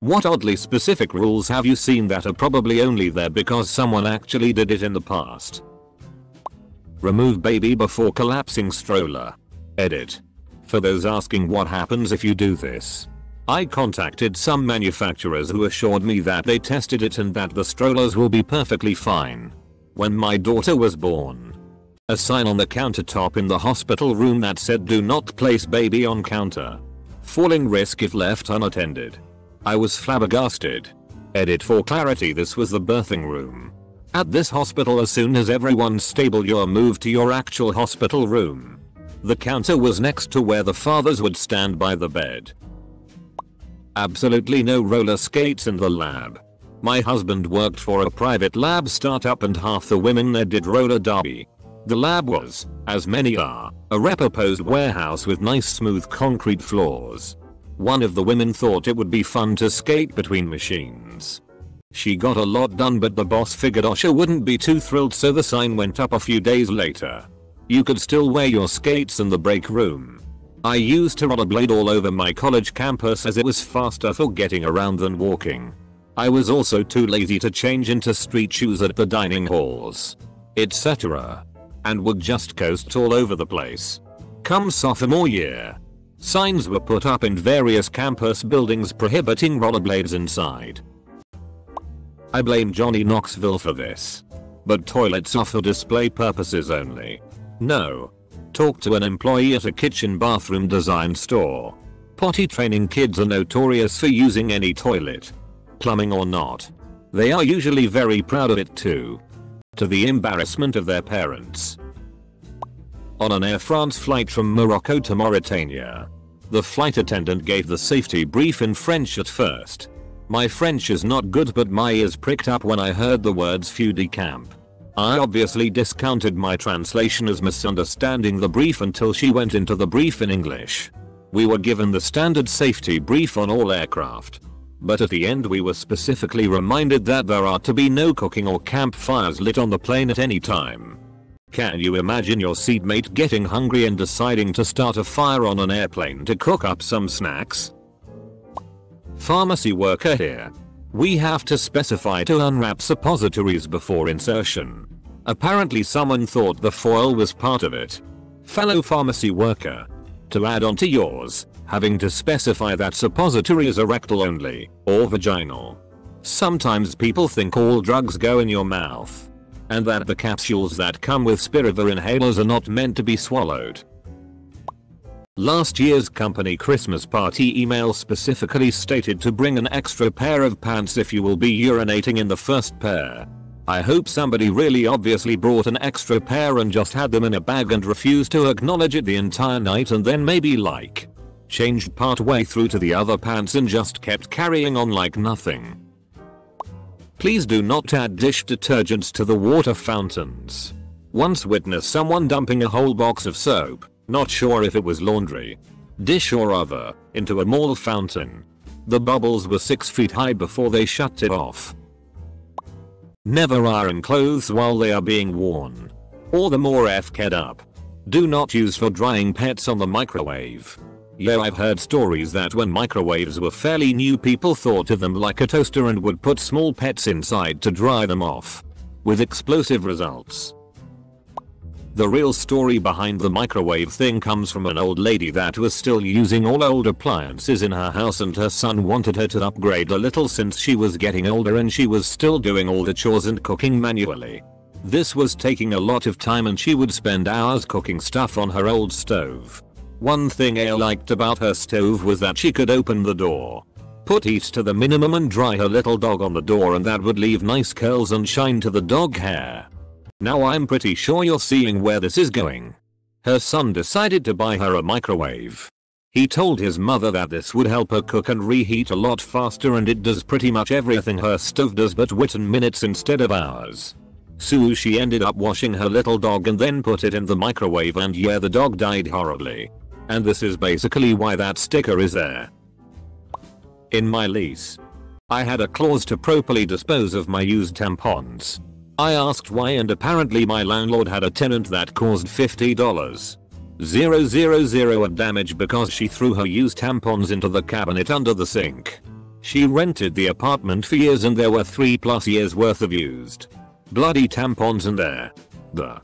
What oddly specific rules have you seen that are probably only there because someone actually did it in the past? Remove baby before collapsing stroller. Edit. For those asking what happens if you do this. I contacted some manufacturers who assured me that they tested it and that the strollers will be perfectly fine. When my daughter was born. A sign on the countertop in the hospital room that said do not place baby on counter. Falling risk if left unattended. I was flabbergasted. Edit for clarity this was the birthing room. At this hospital as soon as everyone's stable you're moved to your actual hospital room. The counter was next to where the fathers would stand by the bed. Absolutely no roller skates in the lab. My husband worked for a private lab startup and half the women there did roller derby. The lab was, as many are, a repurposed warehouse with nice smooth concrete floors. One of the women thought it would be fun to skate between machines. She got a lot done but the boss figured OSHA wouldn't be too thrilled so the sign went up a few days later. You could still wear your skates in the break room. I used to rollerblade all over my college campus as it was faster for getting around than walking. I was also too lazy to change into street shoes at the dining halls. Etc. And would just coast all over the place. Come sophomore year. Signs were put up in various campus buildings prohibiting rollerblades inside. I blame Johnny Knoxville for this. But toilets are for display purposes only. No, Talk to an employee at a kitchen bathroom design store. Potty training kids are notorious for using any toilet. Plumbing or not. They are usually very proud of it too. To the embarrassment of their parents. On an Air France flight from Morocco to Mauritania. The flight attendant gave the safety brief in French at first. My French is not good but my ears pricked up when I heard the words feu de camp. I obviously discounted my translation as misunderstanding the brief until she went into the brief in English. We were given the standard safety brief on all aircraft. But at the end we were specifically reminded that there are to be no cooking or campfires lit on the plane at any time. Can you imagine your seatmate getting hungry and deciding to start a fire on an airplane to cook up some snacks? Pharmacy worker here. We have to specify to unwrap suppositories before insertion. Apparently someone thought the foil was part of it. Fellow pharmacy worker. To add on to yours, having to specify that suppositories are rectal only, or vaginal. Sometimes people think all drugs go in your mouth. And that the capsules that come with Spiriva inhalers are not meant to be swallowed. Last year's company Christmas party email specifically stated to bring an extra pair of pants if you will be urinating in the first pair. I hope somebody really obviously brought an extra pair and just had them in a bag and refused to acknowledge it the entire night and then maybe like changed part way through to the other pants and just kept carrying on like nothing. Please do not add dish detergents to the water fountains. Once witnessed someone dumping a whole box of soap not sure if it was laundry, dish or other, into a mall fountain. The bubbles were 6 feet high before they shut it off. Never iron clothes while they are being worn. Or the more f-ked up. Do not use for drying pets on the microwave. Yo I've heard stories that when microwaves were fairly new people thought of them like a toaster and would put small pets inside to dry them off. With explosive results. The real story behind the microwave thing comes from an old lady that was still using all old appliances in her house and her son wanted her to upgrade a little since she was getting older and she was still doing all the chores and cooking manually. This was taking a lot of time and she would spend hours cooking stuff on her old stove. One thing I liked about her stove was that she could open the door, put heat to the minimum and dry her little dog on the door and that would leave nice curls and shine to the dog hair. Now I'm pretty sure you're seeing where this is going. Her son decided to buy her a microwave. He told his mother that this would help her cook and reheat a lot faster and it does pretty much everything her stove does but within minutes instead of hours. So she ended up washing her little dog and then put it in the microwave and yeah the dog died horribly. And this is basically why that sticker is there. In my lease, I had a clause to properly dispose of my used tampons. I asked why and apparently my landlord had a tenant that caused $50. 000 of damage because she threw her used tampons into the cabinet under the sink. She rented the apartment for years and there were 3 plus years worth of used bloody tampons in there. The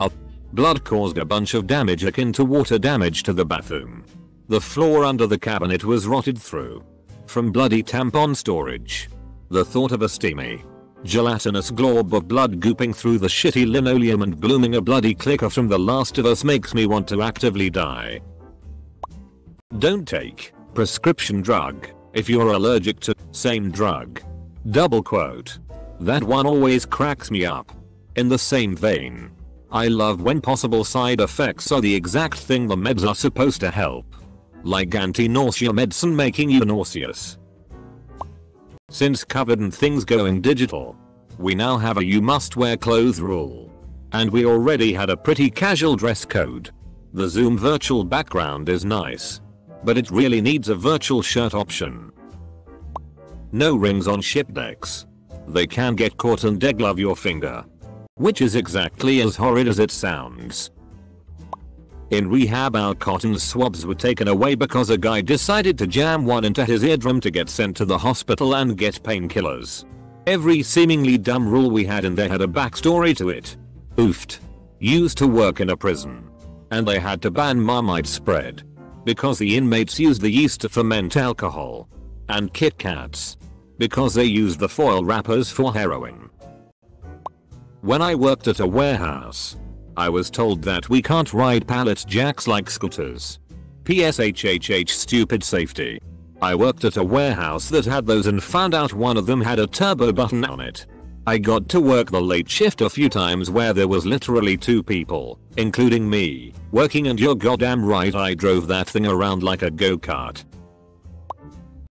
uh, blood caused a bunch of damage akin to water damage to the bathroom. The floor under the cabinet was rotted through. From bloody tampon storage. The thought of a steamy, gelatinous glob of blood gooping through the shitty linoleum and blooming a bloody clicker from The Last of Us makes me want to actively die. Don't take prescription drug if you're allergic to same drug. Double quote. That one always cracks me up. In the same vein. I love when possible side effects are the exact thing the meds are supposed to help. Like anti-nausea medicine making you nauseous. Since COVID and things going digital, we now have a you must wear clothes rule. And we already had a pretty casual dress code. The Zoom virtual background is nice. But it really needs a virtual shirt option. No rings on ship decks. They can get caught and deglove your finger. Which is exactly as horrid as it sounds. In rehab our cotton swabs were taken away because a guy decided to jam one into his eardrum to get sent to the hospital and get painkillers. Every seemingly dumb rule we had in there had a backstory to it. Oofed. Used to work in a prison. And they had to ban Marmite spread. Because the inmates used the yeast to ferment alcohol. And Kit Kats. Because they used the foil wrappers for heroin. When I worked at a warehouse, I was told that we can't ride pallet jacks like scooters. PSHHH stupid safety. I worked at a warehouse that had those and found out one of them had a turbo button on it. I got to work the late shift a few times where there was literally two people, including me, working and you're goddamn right I drove that thing around like a go-kart.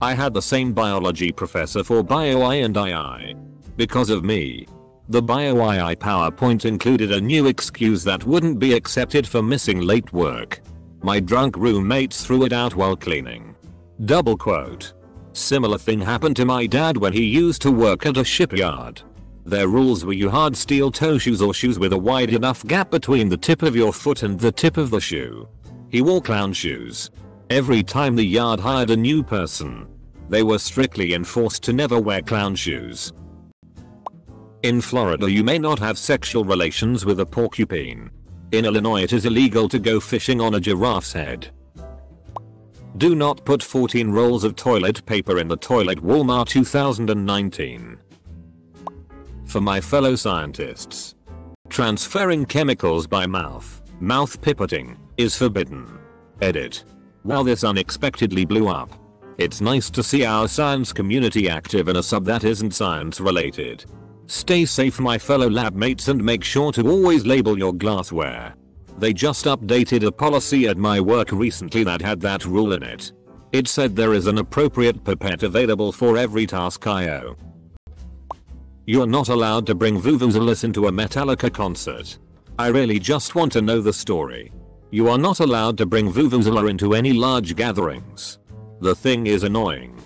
I had the same biology professor for bio-I and II. Because of me. The bio-II PowerPoint included a new excuse that wouldn't be accepted for missing late work. My drunk roommates threw it out while cleaning. Double quote. Similar thing happened to my dad when he used to work at a shipyard. Their rules were you hard steel toe shoes or shoes with a wide enough gap between the tip of your foot and the tip of the shoe. He wore clown shoes. Every time the yard hired a new person, they were strictly enforced to never wear clown shoes. In Florida you may not have sexual relations with a porcupine. In Illinois it is illegal to go fishing on a giraffe's head. Do not put 14 rolls of toilet paper in the toilet Walmart 2019 for my fellow scientists. Transferring chemicals by mouth, mouth pipetting, is forbidden. Edit. While this unexpectedly blew up, it's nice to see our science community active in a sub that isn't science related. Stay safe my fellow lab mates and make sure to always label your glassware. They just updated a policy at my work recently that had that rule in it. It said there is an appropriate pipette available for every task IO. You're not allowed to bring Vuvuzelas into a Metallica concert. I really just want to know the story. You are not allowed to bring Vuvuzela into any large gatherings. The thing is annoying.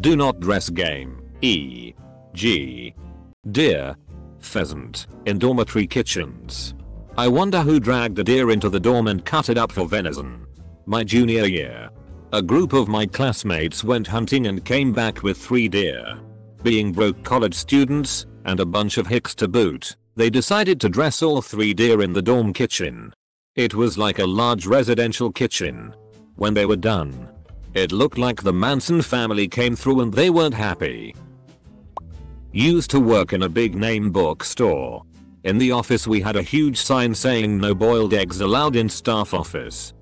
Do not dress game. E. G. Deer. Pheasant. In dormitory kitchens. I wonder who dragged a deer into the dorm and cut it up for venison. My junior year. A group of my classmates went hunting and came back with three deer. Being broke college students, and a bunch of hicks to boot, they decided to dress all three deer in the dorm kitchen. It was like a large residential kitchen. When they were done, it looked like the Manson family came through and they weren't happy. Used to work in a big name bookstore. In the office we had a huge sign saying no boiled eggs allowed in staff office.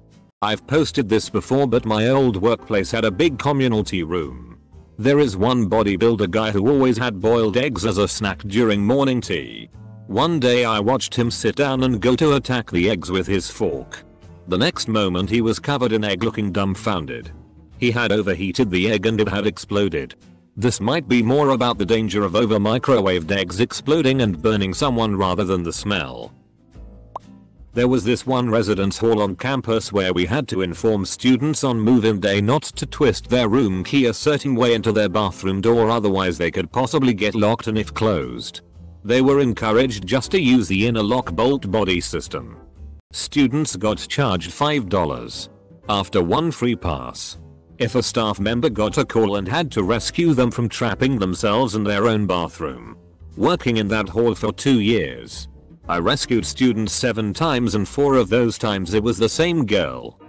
I've posted this before but my old workplace had a big communal tea room. There is one bodybuilder guy who always had boiled eggs as a snack during morning tea. One day I watched him sit down and go to attack the eggs with his fork. The next moment he was covered in egg looking dumbfounded. He had overheated the egg and it had exploded. This might be more about the danger of over microwaved eggs exploding and burning someone rather than the smell. There was this one residence hall on campus where we had to inform students on move-in day not to twist their room key a certain way into their bathroom door otherwise they could possibly get locked and if closed. They were encouraged just to use the inner lock bolt body system. Students got charged $5 after one free pass. If a staff member got a call and had to rescue them from trapping themselves in their own bathroom. Working in that hall for 2 years. I rescued students 7 times and 4 of those times it was the same girl.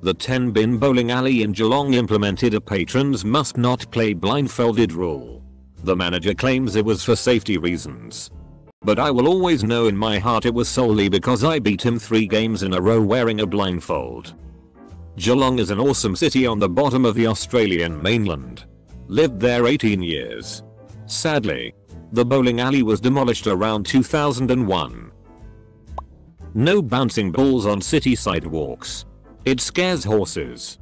The 10 pin bowling alley in Geelong implemented a patrons must not play blindfolded rule. The manager claims it was for safety reasons. But I will always know in my heart it was solely because I beat him 3 games in a row wearing a blindfold. Geelong is an awesome city on the bottom of the Australian mainland. Lived there 18 years. Sadly, the bowling alley was demolished around 2001. No bouncing balls on city sidewalks. It scares horses.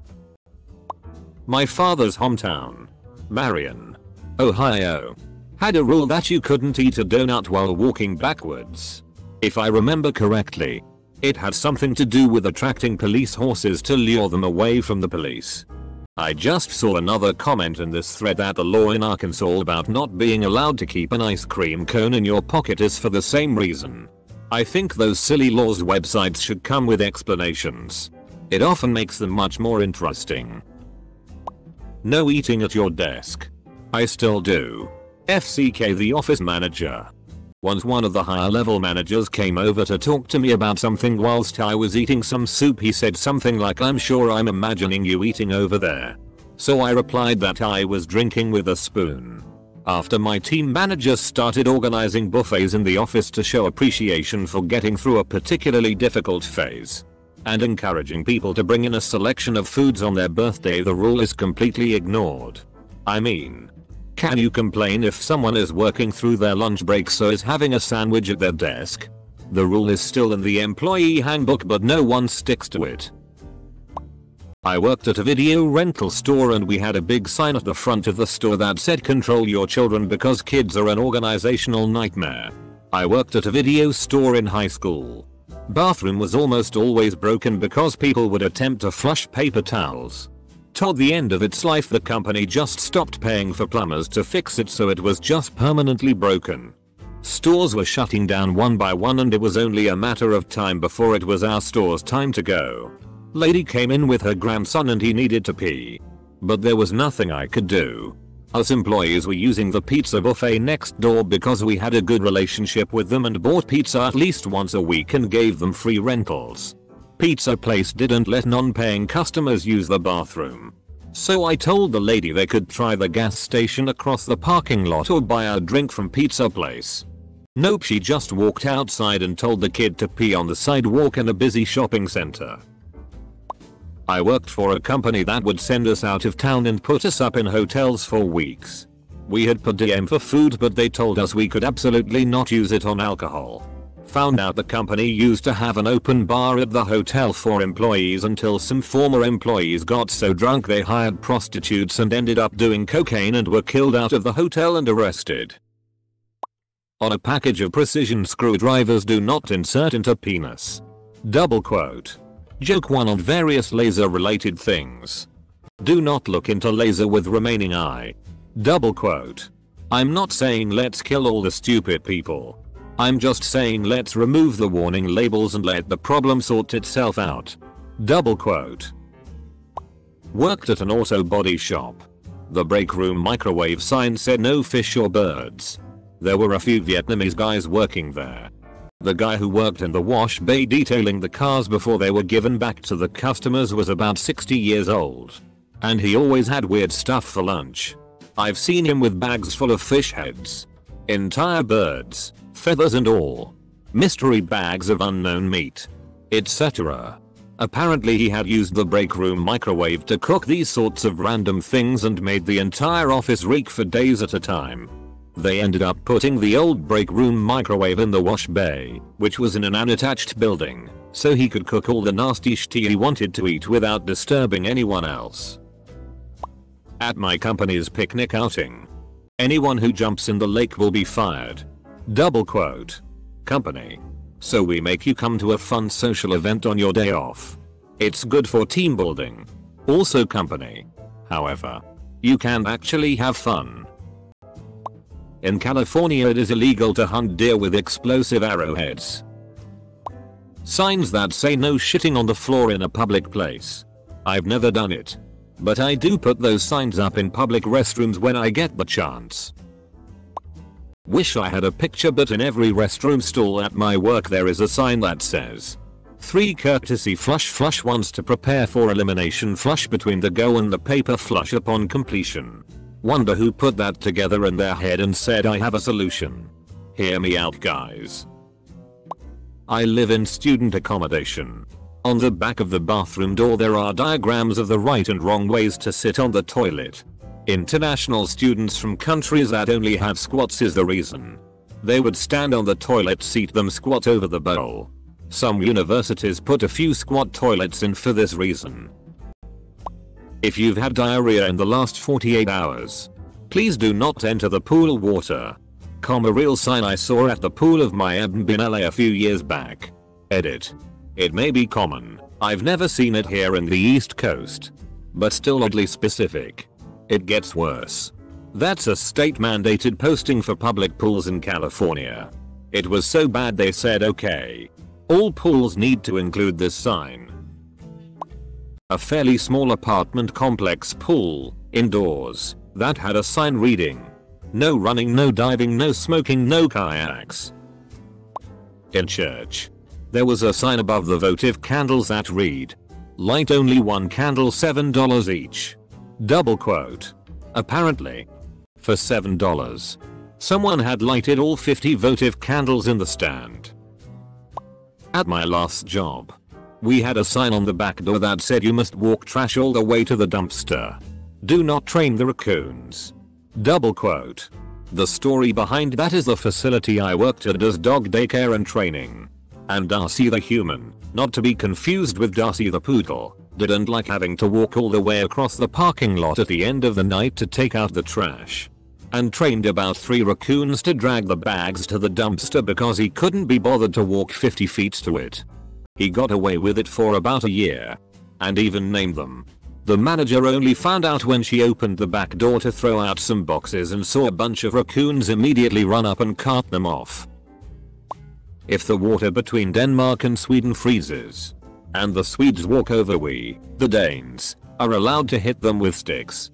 My father's hometown, Marion, Ohio, had a rule that you couldn't eat a donut while walking backwards. If I remember correctly, it had something to do with attracting police horses to lure them away from the police. I just saw another comment in this thread that the law in Arkansas about not being allowed to keep an ice cream cone in your pocket is for the same reason. I think those silly laws websites should come with explanations. It often makes them much more interesting. No eating at your desk. I still do. FCK the office manager. Once one of the higher level managers came over to talk to me about something whilst I was eating some soup he said something like I'm sure I'm imagining you eating over there. So I replied that I was drinking with a spoon. After my team manager started organizing buffets in the office to show appreciation for getting through a particularly difficult phase and encouraging people to bring in a selection of foods on their birthday the rule is completely ignored. I mean, can you complain if someone is working through their lunch break so is having a sandwich at their desk? The rule is still in the employee handbook but no one sticks to it. I worked at a video rental store and we had a big sign at the front of the store that said control your children because kids are an organizational nightmare. I worked at a video store in high school. Bathroom was almost always broken because people would attempt to flush paper towels. Toward the end of its life the company just stopped paying for plumbers to fix it so it was just permanently broken. Stores were shutting down one by one and it was only a matter of time before it was our store's time to go. Lady came in with her grandson and he needed to pee. But there was nothing I could do. Us employees were using the pizza buffet next door because we had a good relationship with them and bought pizza at least once a week and gave them free rentals. Pizza place didn't let non-paying customers use the bathroom. So I told the lady they could try the gas station across the parking lot or buy a drink from pizza place. Nope she just walked outside and told the kid to pee on the sidewalk in a busy shopping center. I worked for a company that would send us out of town and put us up in hotels for weeks. We had per diem for food but they told us we could absolutely not use it on alcohol. Found out the company used to have an open bar at the hotel for employees until some former employees got so drunk they hired prostitutes and ended up doing cocaine and were killed out of the hotel and arrested. On a package of precision screwdrivers do not insert into penis. Double quote. Joke 1 on various laser related things. Do not look into laser with remaining eye. Double quote. I'm not saying let's kill all the stupid people. I'm just saying let's remove the warning labels and let the problem sort itself out. Double quote. Worked at an auto body shop. The break room microwave sign said no fish or birds. There were a few Vietnamese guys working there. The guy who worked in the wash bay detailing the cars before they were given back to the customers was about 60 years old. And he always had weird stuff for lunch. I've seen him with bags full of fish heads. Entire birds, feathers and all. Mystery bags of unknown meat. Etc. Apparently he had used the break room microwave to cook these sorts of random things and made the entire office reek for days at a time. They ended up putting the old break room microwave in the wash bay, which was in an unattached building, so he could cook all the nasty shit he wanted to eat without disturbing anyone else. At my company's picnic outing. Anyone who jumps in the lake will be fired. Double quote. Company. So we make you come to a fun social event on your day off. It's good for team building. Also company. However, you can actually have fun. In California it is illegal to hunt deer with explosive arrowheads. Signs that say no shitting on the floor in a public place. I've never done it. But I do put those signs up in public restrooms when I get the chance. Wish I had a picture but in every restroom stall at my work there is a sign that says 3 courtesy flush flush once to prepare for elimination flush between the go and the paper flush upon completion. Wonder who put that together in their head and said I have a solution. Hear me out guys. I live in student accommodation. On the back of the bathroom door there are diagrams of the right and wrong ways to sit on the toilet. International students from countries that only have squats is the reason. They would stand on the toilet seat them squat over the bowl. Some universities put a few squat toilets in for this reason. If you've had diarrhea in the last 48 hours, please do not enter the pool water. Com a real sign I saw at the pool of my in LA a few years back. Edit. It may be common, I've never seen it here in the east coast. But still oddly specific. It gets worse. That's a state mandated posting for public pools in California. It was so bad they said okay, all pools need to include this sign. A fairly small apartment complex pool, indoors, that had a sign reading. No running, no diving, no smoking, no kayaks. In church. There was a sign above the votive candles that read. Light only one candle $7 each. Double quote. Apparently. For $7. Someone had lighted all 50 votive candles in the stand. At my last job. We had a sign on the back door that said you must walk trash all the way to the dumpster. Do not train the raccoons. Double quote. The story behind that is the facility I worked at does dog daycare and training. And Darcy the human, not to be confused with Darcy the poodle, didn't like having to walk all the way across the parking lot at the end of the night to take out the trash and trained about 3 raccoons to drag the bags to the dumpster because he couldn't be bothered to walk 50 feet to it. He got away with it for about a year. And even named them. The manager only found out when she opened the back door to throw out some boxes and saw a bunch of raccoons immediately run up and cart them off. If the water between Denmark and Sweden freezes, and the Swedes walk over we, the Danes, are allowed to hit them with sticks,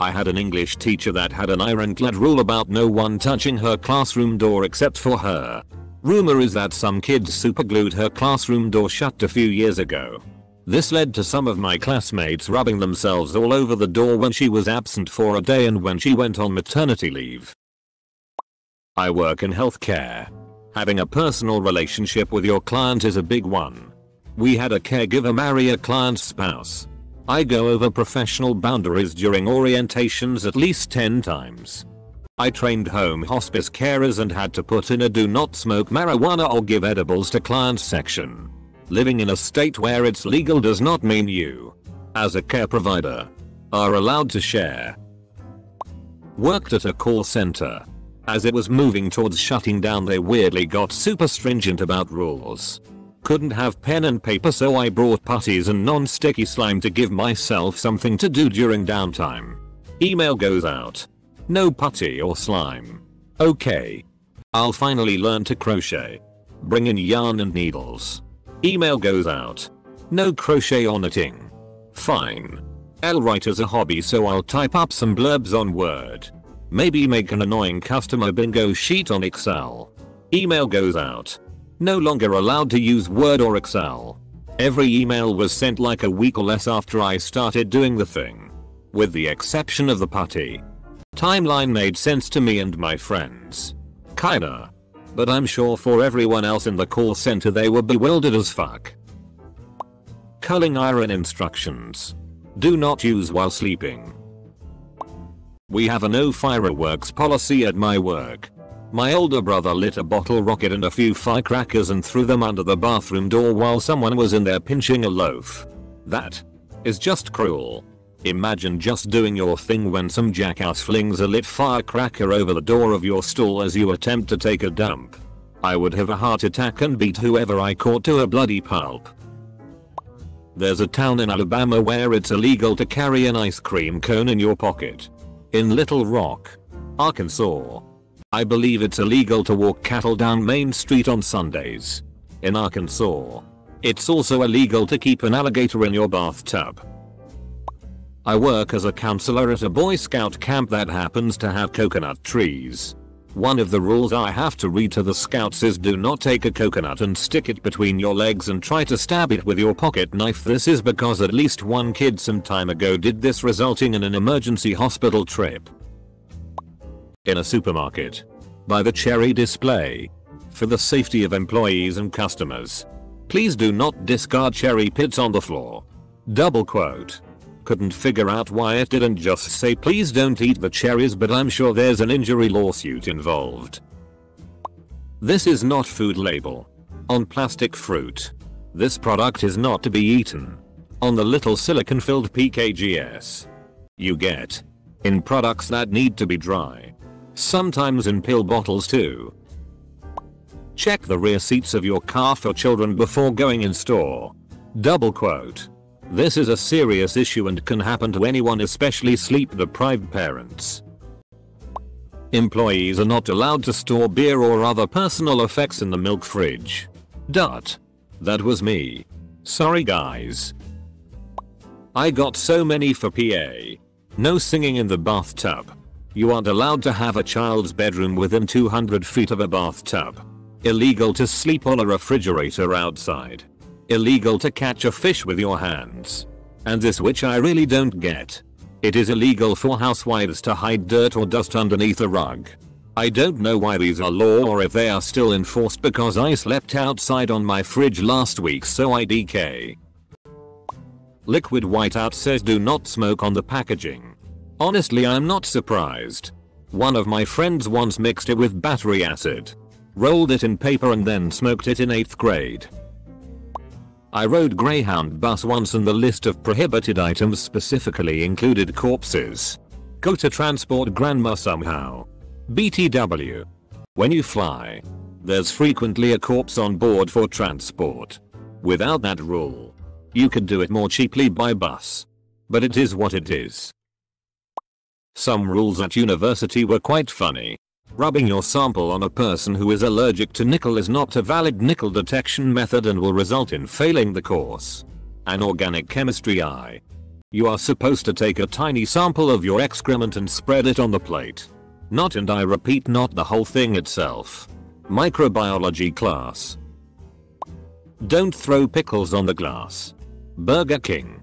I had an English teacher that had an ironclad rule about no one touching her classroom door except for her. Rumor is that some kids superglued her classroom door shut a few years ago. This led to some of my classmates rubbing themselves all over the door when she was absent for a day and when she went on maternity leave. I work in healthcare. Having a personal relationship with your client is a big one. We had a caregiver marry a client's spouse. I go over professional boundaries during orientations at least 10 times. I trained home hospice carers and had to put in a do not smoke marijuana or give edibles to clients section. Living in a state where it's legal does not mean you, as a care provider, are allowed to share. Worked at a call center. As it was moving towards shutting down they weirdly got super stringent about rules. Couldn't have pen and paper so I brought putties and non-sticky slime to give myself something to do during downtime. Email goes out. No putty or slime. Okay. I'll finally learn to crochet. Bring in yarn and needles. Email goes out. No crochet or knitting. Fine. I'll write as a hobby so I'll type up some blurbs on Word. Maybe make an annoying customer bingo sheet on Excel. Email goes out. No longer allowed to use Word or Excel. Every email was sent like a week or less after I started doing the thing. With the exception of the putty. Timeline made sense to me and my friends. Kinda. But I'm sure for everyone else in the call center they were bewildered as fuck. Curling iron instructions. Do not use while sleeping. We have a no fireworks policy at my work. My older brother lit a bottle rocket and a few firecrackers and threw them under the bathroom door while someone was in there pinching a loaf. That is just cruel. Imagine just doing your thing when some jackass flings a lit firecracker over the door of your stall as you attempt to take a dump. I would have a heart attack and beat whoever I caught to a bloody pulp. There's a town in Alabama where it's illegal to carry an ice cream cone in your pocket. In Little Rock, Arkansas, I believe it's illegal to walk cattle down Main Street on Sundays. In Arkansas. It's also illegal to keep an alligator in your bathtub. I work as a counselor at a Boy Scout camp that happens to have coconut trees. One of the rules I have to read to the scouts is do not take a coconut and stick it between your legs and try to stab it with your pocket knife. This is because at least one kid some time ago did this resulting in an emergency hospital trip. In a supermarket. By the cherry display. For the safety of employees and customers. Please do not discard cherry pits on the floor. Double quote couldn't figure out why it didn't just say please don't eat the cherries but I'm sure there's an injury lawsuit involved. This is not food label. On plastic fruit. This product is not to be eaten. On the little silicon filled PKGS. You get. In products that need to be dry. Sometimes in pill bottles too. Check the rear seats of your car for children before going in store. Double quote. This is a serious issue and can happen to anyone especially sleep deprived parents. Employees are not allowed to store beer or other personal effects in the milk fridge. Dot. That was me. Sorry guys. I got so many for PA. No singing in the bathtub. You aren't allowed to have a child's bedroom within 200 feet of a bathtub. Illegal to sleep on a refrigerator outside illegal to catch a fish with your hands. And this which I really don't get. It is illegal for housewives to hide dirt or dust underneath a rug. I don't know why these are law or if they are still enforced because I slept outside on my fridge last week so I DK. Liquid whiteout says do not smoke on the packaging. Honestly I'm not surprised. One of my friends once mixed it with battery acid. Rolled it in paper and then smoked it in 8th grade. I rode Greyhound bus once and the list of prohibited items specifically included corpses. Go to transport grandma somehow. BTW. When you fly, there's frequently a corpse on board for transport. Without that rule, you could do it more cheaply by bus. But it is what it is. Some rules at university were quite funny. Rubbing your sample on a person who is allergic to nickel is not a valid nickel detection method and will result in failing the course. An organic chemistry I. You are supposed to take a tiny sample of your excrement and spread it on the plate. Not and I repeat not the whole thing itself. Microbiology class. Don't throw pickles on the glass. Burger King.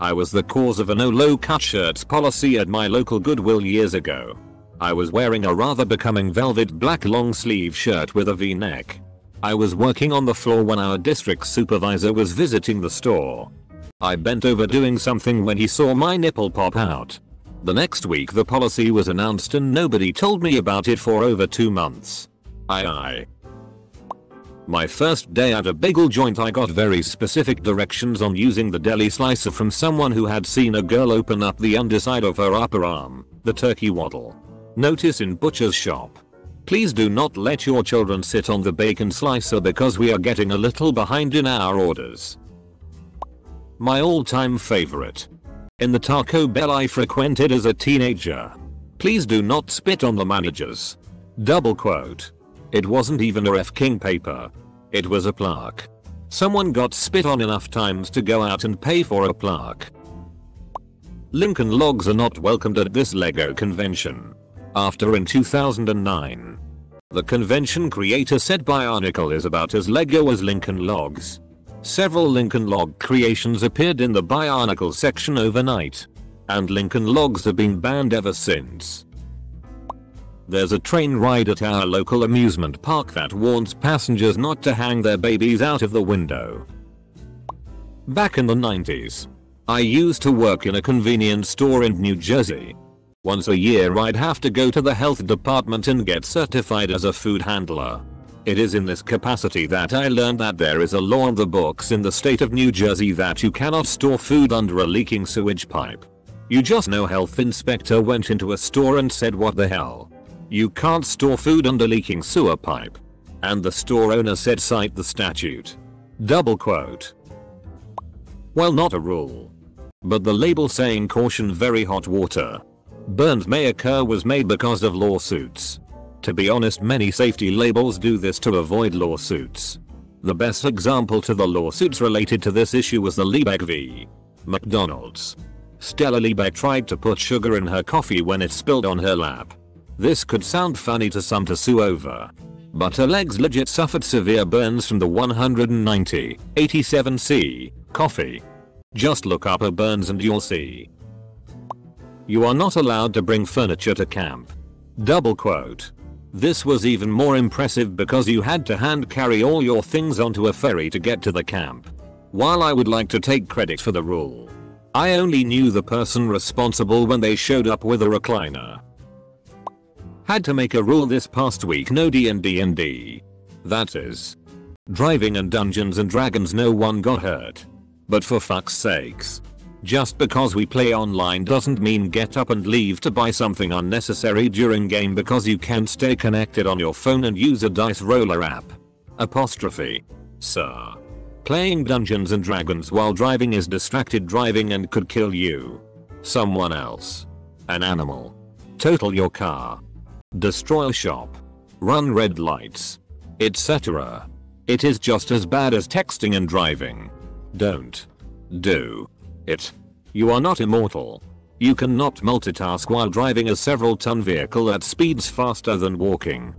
I was the cause of a no low cut shirts policy at my local Goodwill years ago. I was wearing a rather becoming velvet black long sleeve shirt with a v-neck. I was working on the floor when our district supervisor was visiting the store. I bent over doing something when he saw my nipple pop out. The next week the policy was announced and nobody told me about it for over 2 months. I I. My first day at a bagel joint I got very specific directions on using the deli slicer from someone who had seen a girl open up the underside of her upper arm, the turkey waddle. Notice in butcher's shop. Please do not let your children sit on the bacon slicer because we are getting a little behind in our orders. My all time favorite. In the Taco Bell I frequented as a teenager. Please do not spit on the managers. Double quote. It wasn't even a F King paper. It was a plaque. Someone got spit on enough times to go out and pay for a plaque. Lincoln Logs are not welcomed at this LEGO convention after in 2009. The convention creator said Bionicle is about as Lego as Lincoln Logs. Several Lincoln Log creations appeared in the Bionicle section overnight. And Lincoln Logs have been banned ever since. There's a train ride at our local amusement park that warns passengers not to hang their babies out of the window. Back in the 90s, I used to work in a convenience store in New Jersey. Once a year I'd have to go to the health department and get certified as a food handler. It is in this capacity that I learned that there is a law on the books in the state of New Jersey that you cannot store food under a leaking sewage pipe. You just know health inspector went into a store and said what the hell. You can't store food under leaking sewer pipe. And the store owner said cite the statute. Double quote. Well not a rule. But the label saying caution very hot water Burns may occur was made because of lawsuits. To be honest many safety labels do this to avoid lawsuits. The best example to the lawsuits related to this issue was the Liebeck v. McDonald's. Stella Liebeck tried to put sugar in her coffee when it spilled on her lap. This could sound funny to some to sue over. But her legs legit suffered severe burns from the 190 87C coffee. Just look up her burns and you'll see. You are not allowed to bring furniture to camp. Double quote. This was even more impressive because you had to hand carry all your things onto a ferry to get to the camp. While I would like to take credit for the rule, I only knew the person responsible when they showed up with a recliner. Had to make a rule this past week no D&D and D. That is. Driving and Dungeons and Dragons no one got hurt. But for fuck's sakes. Just because we play online doesn't mean get up and leave to buy something unnecessary during game because you can't stay connected on your phone and use a dice roller app. Apostrophe. Sir. Playing Dungeons and Dragons while driving is distracted driving and could kill you. Someone else. An animal. Total your car. Destroy a shop. Run red lights. Etc. It is just as bad as texting and driving. Don't. Do. It. You are not immortal. You cannot multitask while driving a several ton vehicle at speeds faster than walking.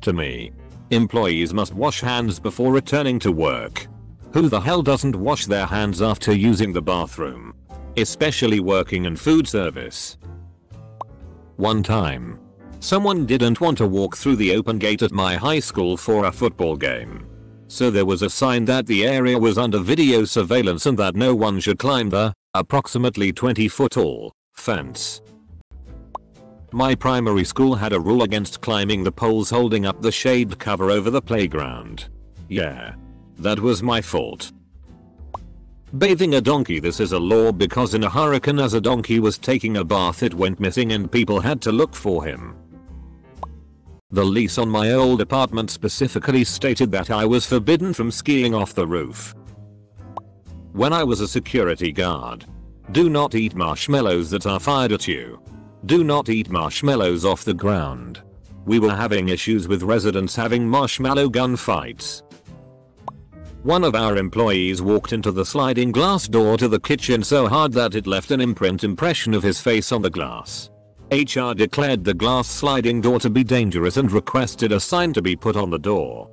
To me. Employees must wash hands before returning to work. Who the hell doesn't wash their hands after using the bathroom? Especially working in food service. One time. Someone didn't want to walk through the open gate at my high school for a football game. So there was a sign that the area was under video surveillance and that no one should climb the, approximately 20 foot tall, fence. My primary school had a rule against climbing the poles holding up the shade cover over the playground. Yeah. That was my fault. Bathing a donkey This is a law because in a hurricane as a donkey was taking a bath it went missing and people had to look for him. The lease on my old apartment specifically stated that I was forbidden from skiing off the roof. When I was a security guard. Do not eat marshmallows that are fired at you. Do not eat marshmallows off the ground. We were having issues with residents having marshmallow gun fights. One of our employees walked into the sliding glass door to the kitchen so hard that it left an imprint impression of his face on the glass. HR declared the glass sliding door to be dangerous and requested a sign to be put on the door.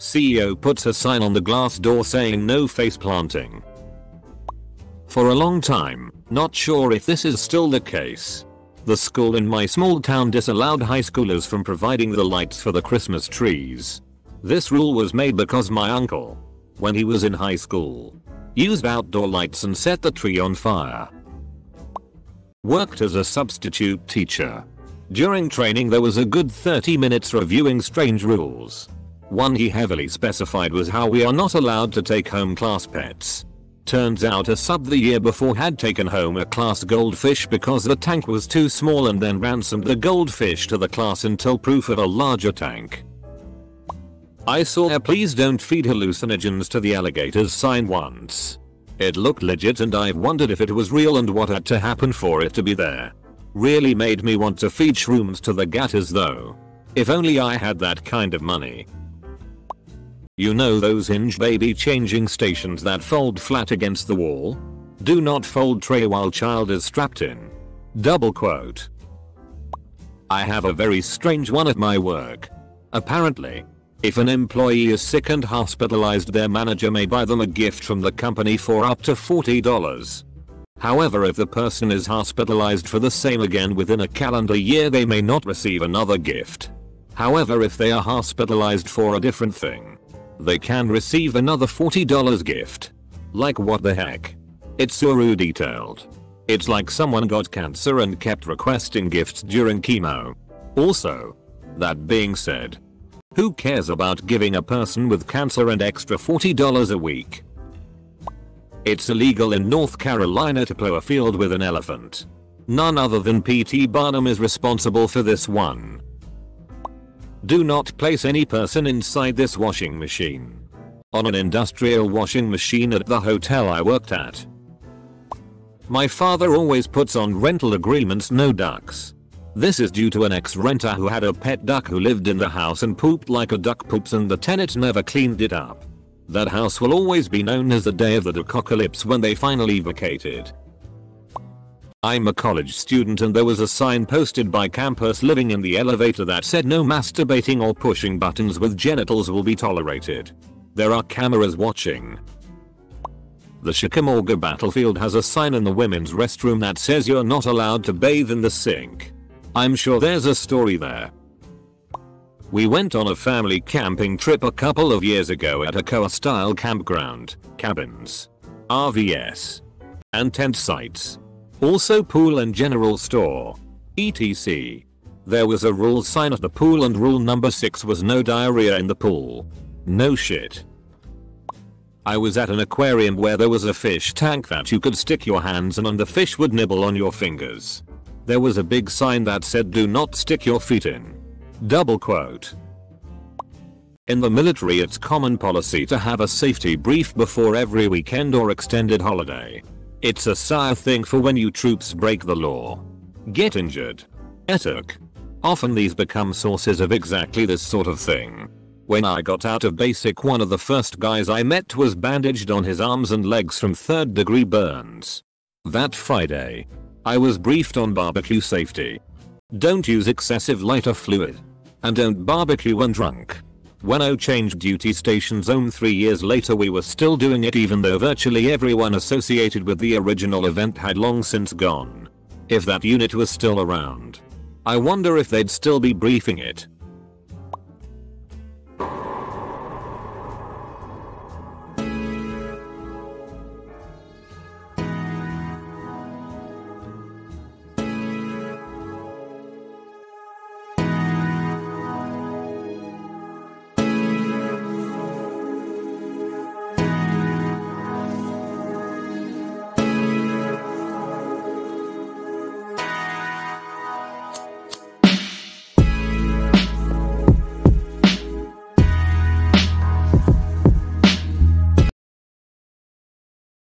CEO puts a sign on the glass door saying no face planting. For a long time, not sure if this is still the case. The school in my small town disallowed high schoolers from providing the lights for the Christmas trees. This rule was made because my uncle, when he was in high school, used outdoor lights and set the tree on fire. Worked as a substitute teacher. During training there was a good 30 minutes reviewing strange rules. One he heavily specified was how we are not allowed to take home class pets. Turns out a sub the year before had taken home a class goldfish because the tank was too small and then ransomed the goldfish to the class until proof of a larger tank. I saw a please don't feed hallucinogens to the alligators sign once. It looked legit and I've wondered if it was real and what had to happen for it to be there. Really made me want to feed shrooms to the gatters though. If only I had that kind of money. You know those hinge baby changing stations that fold flat against the wall? Do not fold tray while child is strapped in. Double quote. I have a very strange one at my work. Apparently, if an employee is sick and hospitalized their manager may buy them a gift from the company for up to $40. However if the person is hospitalized for the same again within a calendar year they may not receive another gift. However if they are hospitalized for a different thing, they can receive another $40 gift. Like what the heck? It's so detailed. It's like someone got cancer and kept requesting gifts during chemo. Also, that being said, who cares about giving a person with cancer an extra $40 a week? It's illegal in North Carolina to plow a field with an elephant. None other than P.T. Barnum is responsible for this one. Do not place any person inside this washing machine. On an industrial washing machine at the hotel I worked at. My father always puts on rental agreements no ducks. This is due to an ex-renter who had a pet duck who lived in the house and pooped like a duck poops and the tenant never cleaned it up. That house will always be known as the day of the duckocalypse when they finally vacated. I'm a college student and there was a sign posted by campus living in the elevator that said no masturbating or pushing buttons with genitals will be tolerated. There are cameras watching. The Chickamauga battlefield has a sign in the women's restroom that says you're not allowed to bathe in the sink. I'm sure there's a story there. We went on a family camping trip a couple of years ago at a KOA style campground, cabins, RVS, and tent sites. Also pool and general store. ETC. There was a rule sign at the pool and rule number 6 was no diarrhea in the pool. No shit. I was at an aquarium where there was a fish tank that you could stick your hands in and the fish would nibble on your fingers. There was a big sign that said do not stick your feet in. Double quote. In the military it's common policy to have a safety brief before every weekend or extended holiday. It's a sire thing for when you troops break the law. Get injured. Etuk. Often these become sources of exactly this sort of thing. When I got out of basic one of the first guys I met was bandaged on his arms and legs from third degree burns. That Friday. I was briefed on barbecue safety. Don't use excessive lighter fluid. And don't barbecue when drunk. When O changed duty station zone 3 years later we were still doing it even though virtually everyone associated with the original event had long since gone. If that unit was still around. I wonder if they'd still be briefing it.